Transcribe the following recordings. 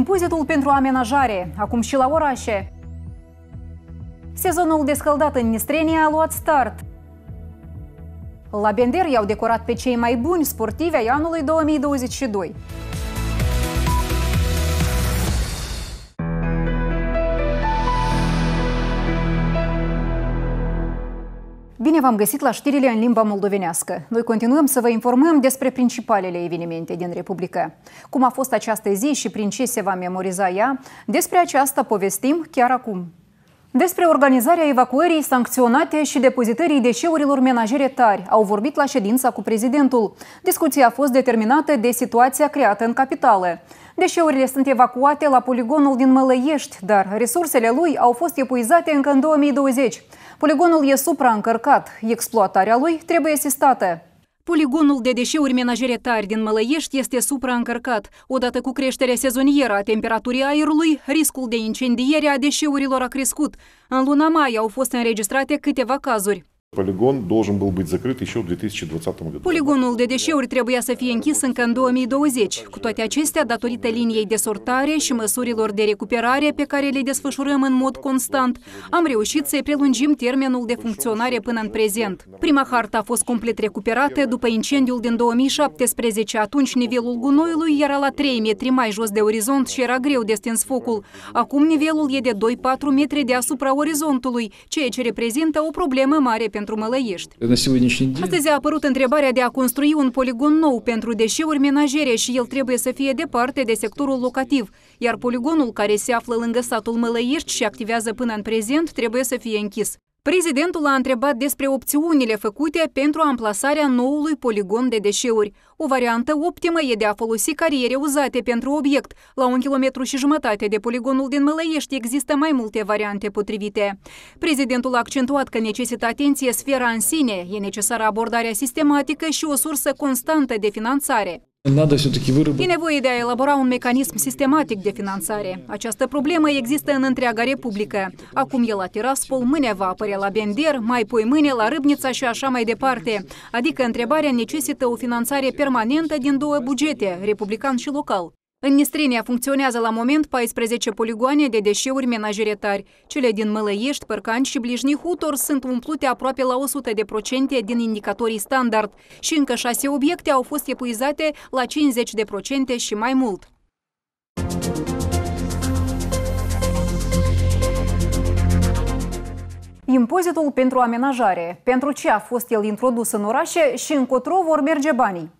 Impozitul pentru amenajare, acum și la orașe. Sezonul descăldat în Nistrenia a luat start. La Bender i-au decorat pe cei mai buni sportivi ai anului 2022. Bine v-am găsit la știrile în limba moldovenească. Noi continuăm să vă informăm despre principalele evenimente din Republică. Cum a fost această zi și prin ce se va memoriza ea, despre aceasta povestim chiar acum. Despre organizarea evacuării sancționate și depozitării deșeurilor menajere tari au vorbit la ședința cu prezidentul. Discuția a fost determinată de situația creată în capitală. Deșeurile sunt evacuate la poligonul din Mălăiești, dar resursele lui au fost epuizate încă în 2020. Poligonul e supraîncărcat, exploatarea lui trebuie asistată. Poligonul de deșeuri menajere tari din Mălăiești este supraîncărcat. Odată cu creșterea sezonieră a temperaturii aerului, riscul de incendiere a deșeurilor a crescut. În luna mai au fost înregistrate câteva cazuri. Полигон должен был быть закрыт еще в 2020 году. Poligonul de deșeuri trebuia să fie închis încă în 2020. Cu toate acestea, datorită liniei de sortare și măsurilor de recuperare pe care le desfășurăm în mod constant, am reușit să-i prelungim termenul de funcționare până în prezent. Prima hartă a fost complet recuperată după incendiul din 2017. Atunci nivelul gunoiului era la 3 metri mai jos de orizont și era greu de stins focul. Acum nivelul e de 2-4 metri deasupra orizontului, ceea ce reprezintă o problemă mare pentru pentru Mălăiești. Astăzi a apărut întrebarea de a construi un poligon nou pentru deșeuri menajere și el trebuie să fie departe de sectorul locativ, iar poligonul care se află lângă satul Mălăiești și activează până în prezent trebuie să fie închis. Prezidentul a întrebat despre opțiunile făcute pentru amplasarea noului poligon de deșeuri. O variantă optimă e de a folosi cariere uzate pentru obiect. La un kilometru și jumătate de poligonul din Mălăiești există mai multe variante potrivite. Prezidentul a accentuat că necesită atenție sfera în sine, e necesară abordarea sistematică și o sursă constantă de finanțare. E nevoie de a elabora un mecanism sistematic de finanțare. Această problemă există în întreaga Republică. Acum e la Tiraspol, mâine va apărea la Bender, mai pui mâine la Râbnița și așa mai departe. Adică întrebarea necesită o finanțare permanentă din două bugete, republican și local. În Nistrenia funcționează la moment 14 poligoane de deșeuri menajere tari. Cele din Mălăiești, Părcani și Blișni Hutor sunt umplute aproape la 100% din indicatorii standard și încă șase obiecte au fost epuizate la 50% și mai mult. Impozitul pentru amenajare. Pentru ce a fost el introdus în orașe și încotro vor merge banii?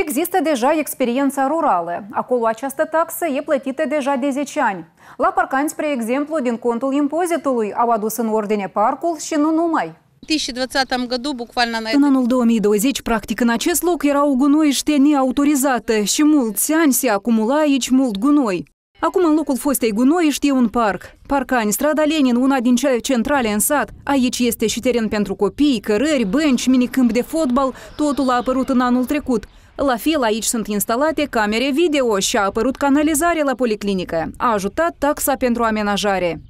Există deja experiența rurală. Acolo această taxă e plătită deja de 10 ani. La Parcani, spre exemplu, din contul impozitului au adus în ordine parcul și nu numai. În anul 2020, practic, în acest loc erau gunoi ștenii autorizate și mulți ani se acumula aici mult gunoi. Acum, în locul fostei gunoi, știe un parc. Parcani, strada Lenin, una din cele centrale în sat. Aici este și teren pentru copii, cărări, bănci, minicâmp de fotbal. Totul a apărut în anul trecut. La fel, aici sunt instalate camere video și a apărut canalizare la policlinică. A ajutat taxa pentru amenajare.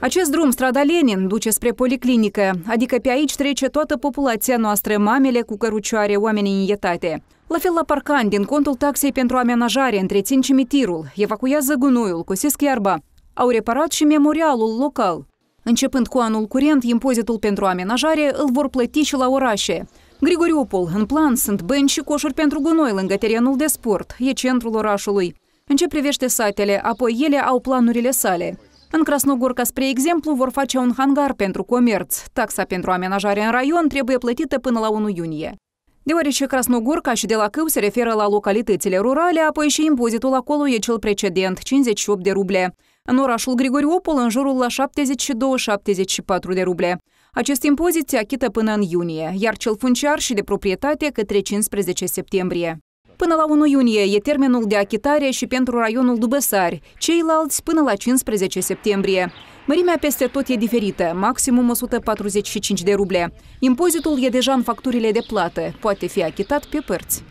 Acest drum, strada Lenin, duce spre policlinică, adică pe aici trece toată populația noastră, mamele cu cărucioare, oamenii în etate. La fel la Parcan, din contul taxei pentru amenajare, întrețin cimitirul, evacuează gunoiul, cosesc iarba. Au reparat și memorialul local. Începând cu anul curent, impozitul pentru amenajare îl vor plăti și la orașe. Grigoriopol, în plan sunt bănci și coșuri pentru gunoi lângă terenul de sport, e centrul orașului. În ce privește satele, apoi ele au planurile sale. În Krasnogorca, spre exemplu, vor face un hangar pentru comerț. Taxa pentru amenajare în raion trebuie plătită până la 1 iunie. Deoarece Krasnogorca și de la Câu se referă la localitățile rurale, apoi și impozitul acolo e cel precedent, 58 de ruble. În orașul Grigoriopol, în jurul la 72-74 de ruble. Acest impozit se achită până în iunie, iar cel funciar și de proprietate către 15 septembrie. Până la 1 iunie e termenul de achitare și pentru raionul Dubăsari, ceilalți până la 15 septembrie. Mărimea peste tot e diferită, maximum 145 de ruble. Impozitul e deja în facturile de plată, poate fi achitat pe părți.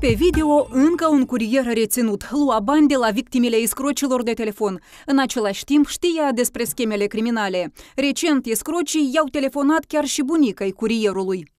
Pe video, încă un curier reținut lua bani de la victimele escrocilor de telefon. În același timp, știa despre schemele criminale. Recent, escrocii i-au telefonat chiar și bunicăi curierului.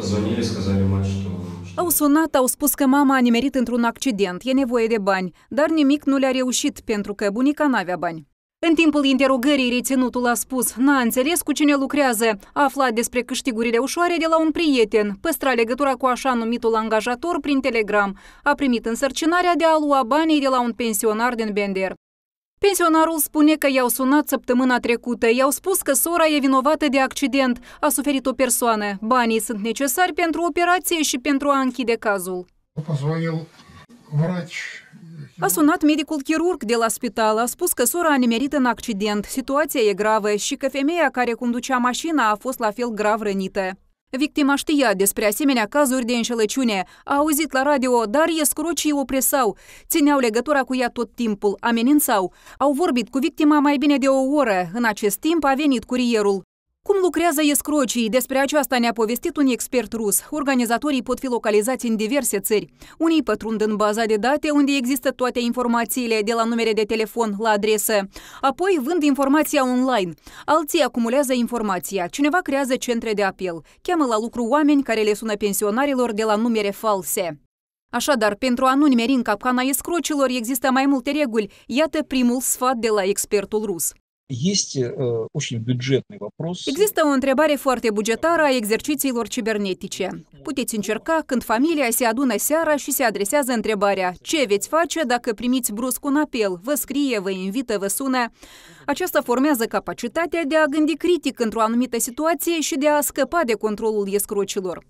Звонили, сказали мать, что... Au sunat, au spus că mama a nimerit într-un accident, e nevoie de bani, dar nimic nu le-a reușit pentru că bunica n-avea bani. În timpul interogării, reținutul a spus, n-a înțeles cu cine lucrează, a aflat despre câștigurile ușoare de la un prieten, păstra legătura cu așa numitul angajator prin Telegram, a primit însărcinarea de a lua banii de la un pensionar din Bender. Pensionarul spune că i-au sunat săptămâna trecută, i-au spus că sora e vinovată de accident, a suferit o persoană. Banii sunt necesari pentru operație și pentru a închide cazul. Позвонил врач. a sunat medicul chirurg de la spital, a spus că sora a nimerit în accident, situația e gravă și că femeia care conducea mașina a fost la fel grav rănită. Victima știa despre asemenea cazuri de înșelăciune, a auzit la radio, dar escrocii o presau, țineau legătura cu ea tot timpul, amenințau. Au vorbit cu victima mai bine de o oră, în acest timp a venit curierul. Cum lucrează escrocii? Despre aceasta ne-a povestit un expert rus. Organizatorii pot fi localizați în diverse țări. Unii pătrund în baza de date unde există toate informațiile de la numere de telefon la adresă. Apoi vând informația online. Alții acumulează informația. Cineva creează centre de apel. Cheamă la lucru oameni care le sună pensionarilor de la numere false. Așadar, pentru a nu nimeri în capcana escrocilor există mai multe reguli. Iată primul sfat de la expertul rus. Există o întrebare foarte bugetară a exercițiilor cibernetice. Puteți încerca când familia se adună seara și se adresează întrebarea ce veți face dacă primiți brusc un apel, vă scrie, vă invită, vă sună. Aceasta formează capacitatea de a gândi critic într-o anumită situație și de a scăpa de controlul escrocilor.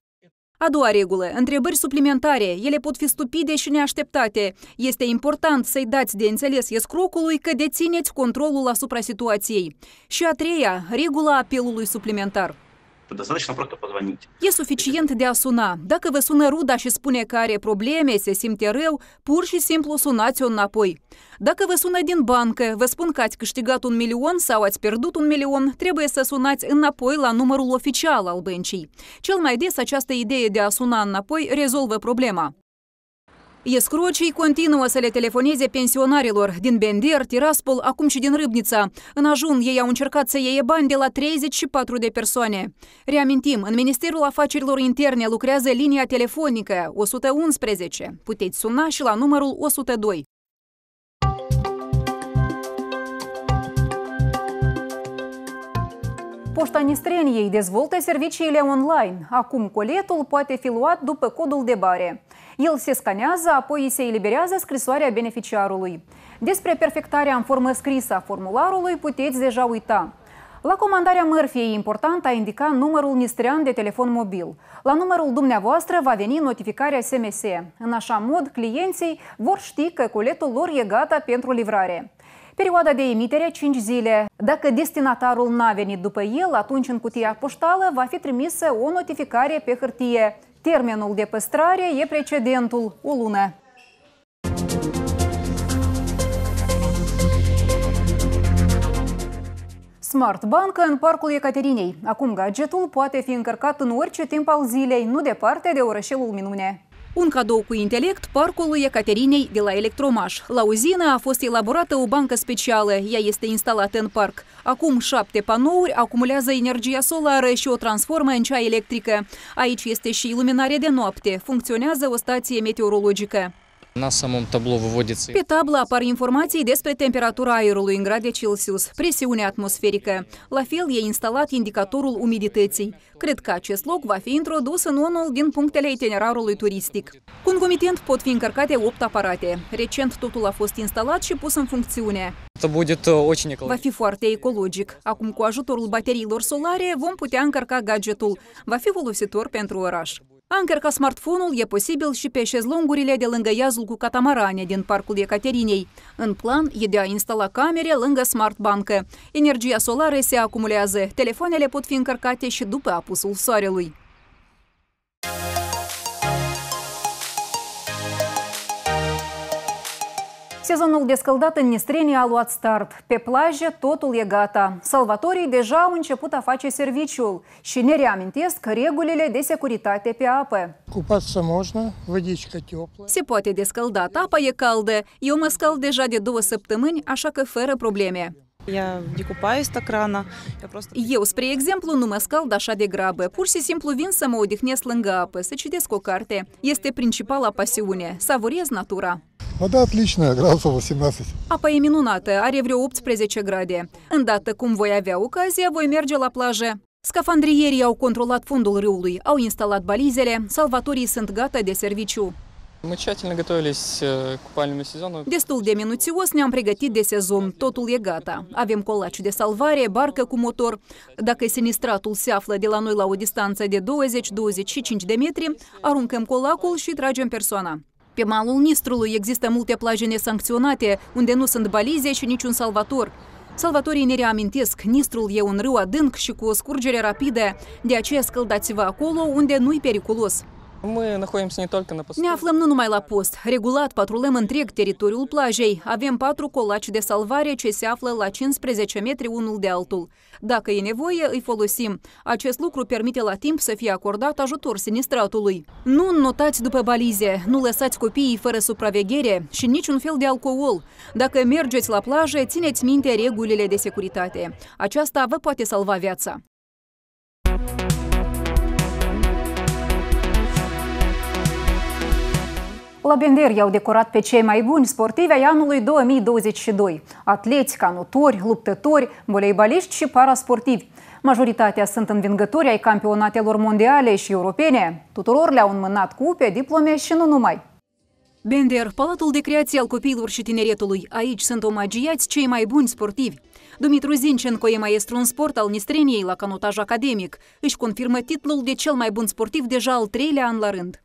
A doua regulă, întrebări suplimentare. Ele pot fi stupide și neașteptate. Este important să-i dați de înțeles escrocului că dețineți controlul asupra situației. Și a treia, regula apelului suplimentar. Достаточно просто позвонить. E suficient de a suna. Dacă vă sună ruda și spune că are probleme, se simte rău, pur și simplu sunați-o înapoi. Dacă vă sună din bancă, vă spun că ați câștigat un milion sau ați pierdut un milion, trebuie să sunați înapoi la numărul oficial al băncii. Cel mai des această idee de a suna înapoi rezolvă problema. Escrocii continuă să le telefoneze pensionarilor din Bender, Tiraspol, acum și din Râbnița. În ajun, ei au încercat să iei bani de la 34 de persoane. Reamintim, în Ministerul Afacerilor Interne lucrează linia telefonică 111. Puteți suna și la numărul 102. Poșta Nistreniei dezvoltă serviciile online. Acum coletul poate fi luat după codul de bare. El se scanează, apoi se eliberează scrisoarea beneficiarului. Despre perfectarea în formă scrisă a formularului puteți deja uita. La comandarea mărfiei e important a indica numărul nistrean de telefon mobil. La numărul dumneavoastră va veni notificarea SMS. În așa mod, clienții vor ști că coletul lor e gata pentru livrare. Perioada de emitere 5 zile. Dacă destinatarul n-a venit după el, atunci în cutia poștală va fi trimisă o notificare pe hârtie. Termenul de păstrare e precedentul, o lună. Smart Bank în Parcul Ecaterinei. Acum gadgetul poate fi încărcat în orice timp al zilei, nu departe de orășelul Minune. Un cadou cu intelect parcului Ecaterinei de la Electromaș. La uzină a fost elaborată o bancă specială. Ea este instalată în parc. Acum șapte panouri acumulează energia solară și o transformă în cea electrică. Aici este și iluminare de noapte. Funcționează o stație meteorologică. На самом табло выводится Pe tablă apar informații despre temperatura aerului în grade Celsius, presiunea atmosferică. La fel e instalat indicatorul umidității. Cred că acest loc va fi introdus în unul din punctele itinerarului turistic. Concomitent pot fi încărcate 8 aparate. Recent totul a fost instalat și pus în funcțiune. Это будет э, очень Va экологично. fi foarte ecologic. Acum, cu ajutorul bateriilor solare, vom putea încărca gadgetul. Va fi folositor pentru oraș. A încărca smartphone-ul e posibil și pe șezlongurile de lângă iazul cu catamarane din Parcul Ecaterinei. În plan e de a instala camere lângă Smart Bancă. Energia solară se acumulează. Telefoanele pot fi încărcate și după apusul soarelui. Sezonul de descăldat în Nistrenia a luat start. Pe plajă totul e gata. Salvatorii deja au început a face serviciul și ne reamintesc regulile de securitate pe apă. Se poate descălda, apa e caldă. Eu mă scald deja de două săptămâni, așa că fără probleme. Eu, spre exemplu, nu mă scald așa de grabă. Pur și simplu vin să mă odihnesc lângă apă, să citesc o carte. Este principala pasiune, savurez natura. Вода отличная, градусов 18. Apa e minunată, are vreo 18 grade. Îndată cum voi avea ocazia, voi merge la plajă. Scafandrierii au controlat fundul râului, au instalat balizele, salvatorii sunt gata de serviciu. Мы tщательно готовились э, к купальному сезону. Destul de minuțios ne-am pregătit de sezon, totul e gata. Avem colaci de salvare, barcă cu motor. Dacă sinistratul se află de la noi la o distanță de 20-25 de metri, aruncăm colacul și tragem persoana. Pe malul Nistrului există multe plaje nesancționate, unde nu sunt balize și niciun salvator. Salvatorii ne reamintesc, Nistrul e un râu adânc și cu o scurgere rapidă, de aceea scăldați-vă acolo unde nu-i periculos. Мы naходимся не только на посту. Ne aflăm nu numai la post. Regulat patrulăm întreg teritoriul plajei. Avem patru colaci de salvare ce se află la 15 metri unul de altul. Dacă e nevoie, îi folosim. Acest lucru permite la timp să fie acordat ajutor sinistratului. Nu notați după balize, nu lăsați copiii fără supraveghere și niciun fel de alcool. Dacă mergeți la plajă, țineți minte regulile de securitate. Aceasta vă poate salva viața. La Bender i-au decorat pe cei mai buni sportivi ai anului 2022. Atleți, canotori, luptători, voleibaliști și parasportivi. Majoritatea sunt învingători ai campionatelor mondiale și europene. Tuturor le-au înmânat cupe, diplome și nu numai. Bender, palatul de creație al copiilor și tineretului. Aici sunt omagiați cei mai buni sportivi. Dumitru Zincenco e maestru în sport al Nistreniei la canotaj academic. Își confirmă titlul de cel mai bun sportiv deja al treilea an la rând.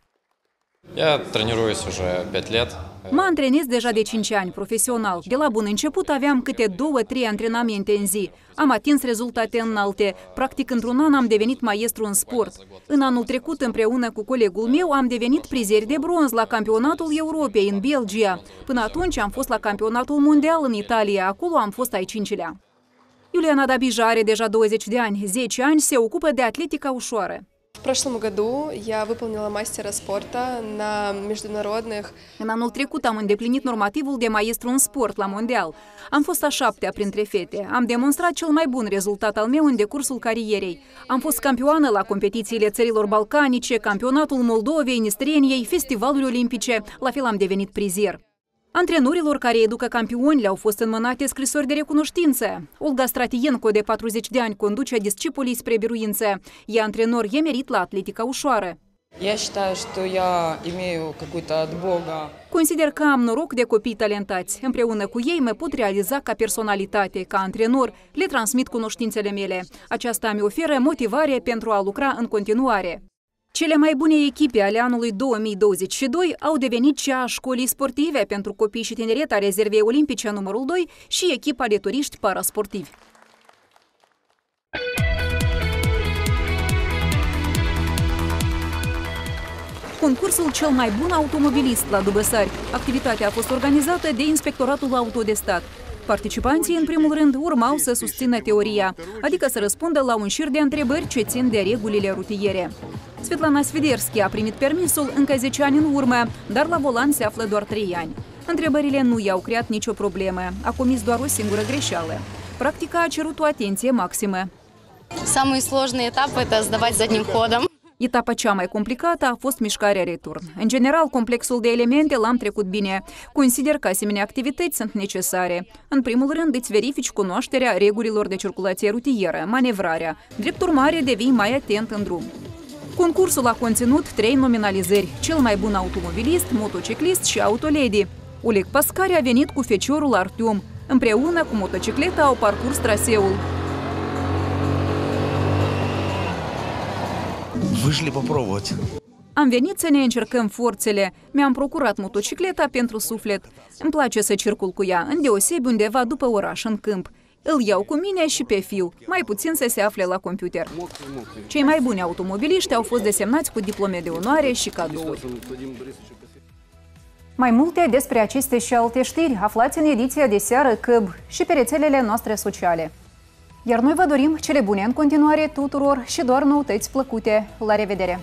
Mă antrenez deja de 5 ani, profesional. De la bun început aveam câte două-trei antrenamente în zi. Am atins rezultate înalte. Practic, într-un an am devenit maestru în sport. În anul trecut, împreună cu colegul meu, am devenit prizeri de bronz la campionatul Europei în Belgia. Până atunci am fost la campionatul mondial în Italia. Acolo am fost ai cincilea. Iuliana Dabija are deja 20 de ani. 10 ani se ocupă de atletica ușoară. В прошлом году я выполнила мастера спорта на международных. În anul trecut am îndeplinit normativul de maestru în sport la mondial. Am fost a șaptea printre fete. Am demonstrat cel mai bun rezultat al meu în decursul carierei. Am fost campioană la competițiile țărilor balcanice, campionatul Moldovei, Nistreniei, festivaluri olimpice. La fel am devenit prizier. Antrenorilor care educă campioni le-au fost înmânate scrisori de recunoștință. Olga Stratienko, de 40 de ani, conduce discipolii spre biruință. E antrenor emerit la atletica ușoară. Я считаю, что я имею какой-то от Бога Consider că am noroc de copii talentați. Împreună cu ei mă pot realiza ca personalitate, ca antrenor, le transmit cunoștințele mele. Aceasta mi oferă motivare pentru a lucra în continuare. Cele mai bune echipe ale anului 2022 au devenit cea a școlii sportive pentru copii și tineret a rezervei olimpice numărul 2 și echipa de turiști parasportivi. Concursul cel mai bun automobilist la Dubăsari. Activitatea a fost organizată de Inspectoratul Auto de Stat. Participanții, în primul rând, urmau să susțină teoria, adică să răspundă la un șir de întrebări ce țin de regulile rutiere. Svetlana Sviderski a primit permisul încă 10 ani în urmă, dar la volan se află doar 3 ani. Întrebările nu i-au creat nicio problemă, a comis doar o singură greșeală. Practica a cerut o atenție maximă. Самый сложный этап – это сдавать задним ходом. Etapa cea mai complicată a fost mișcarea return. În general, complexul de elemente l-am trecut bine. Consider că asemenea activități sunt necesare. În primul rând, îți verifici cunoașterea regulilor de circulație rutieră, manevrarea. Drept urmare, devii mai atent în drum. Concursul a conținut trei nominalizări, cel mai bun automobilist, motociclist și autolady. Oleg Pascari a venit cu feciorul Artiom. Împreună cu motocicleta au parcurs traseul. Вышли попробовать. Am venit să ne încercăm forțele. Mi-am procurat motocicleta pentru suflet. Îmi place să circul cu ea, îndeosebi undeva după oraș, în câmp. Îl iau cu mine și pe fiu, mai puțin să se afle la computer. Cei mai buni automobiliști au fost desemnați cu diplome de onoare și cadouri. Mai multe despre aceste și alte știri aflați în ediția de seară CăB și pe rețelele noastre sociale. Iar noi vă dorim cele bune în continuare tuturor și doar noutăți plăcute. La revedere!